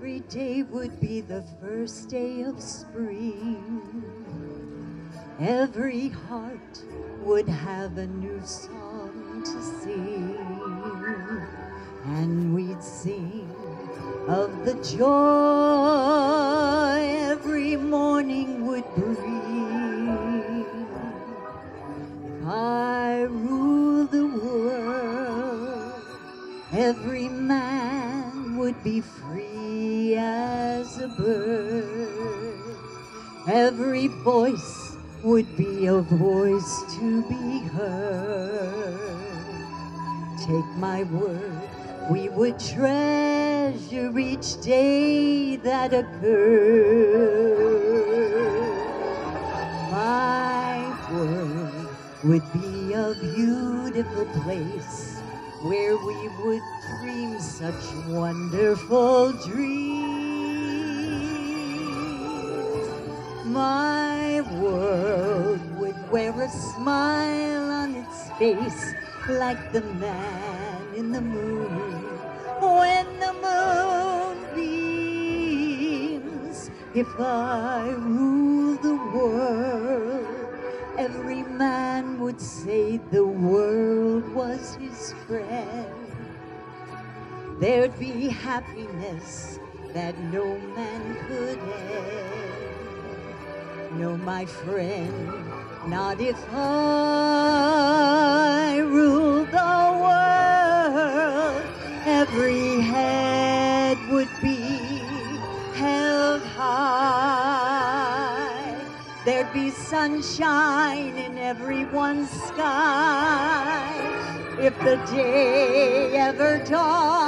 Every day would be the first day of spring. Every heart would have a new song to sing. And we'd sing of the joy every morning would bring. I rule every man would be free as a bird. Every voice would be a voice to be heard. Take my word, we would treasure each day that occurred. My world would be a beautiful place where we would dream such wonderful dreams. My world would wear a smile on its face like the man in the moon when the moon beams. If I rule the world, every man would say the world was his friend. There'd be happiness that no man could end. No, my friend, not if I ruled the world. Every head would be held high. There'd be sunshine in everyone's sky. If the day ever dawned,